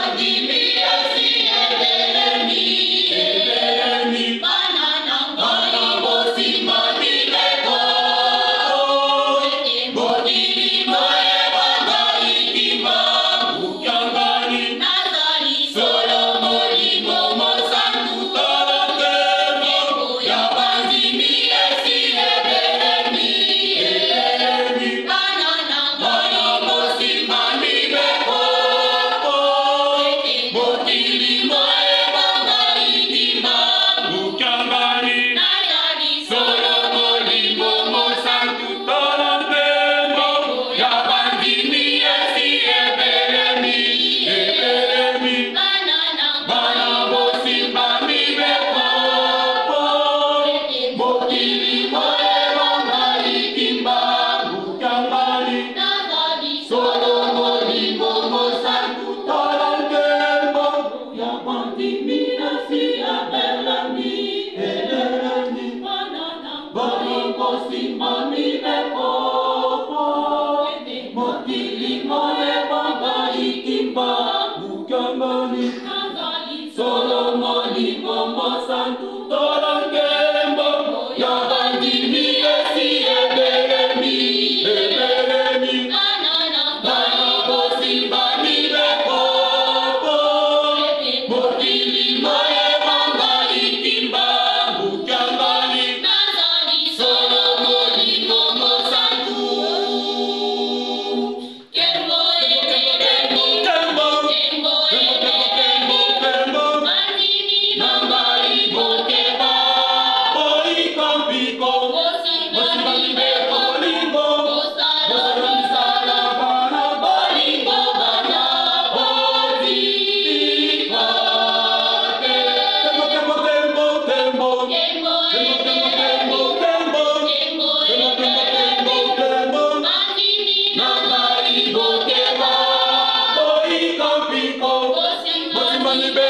Adi. Limo. Kembo, Kembo, Kembo,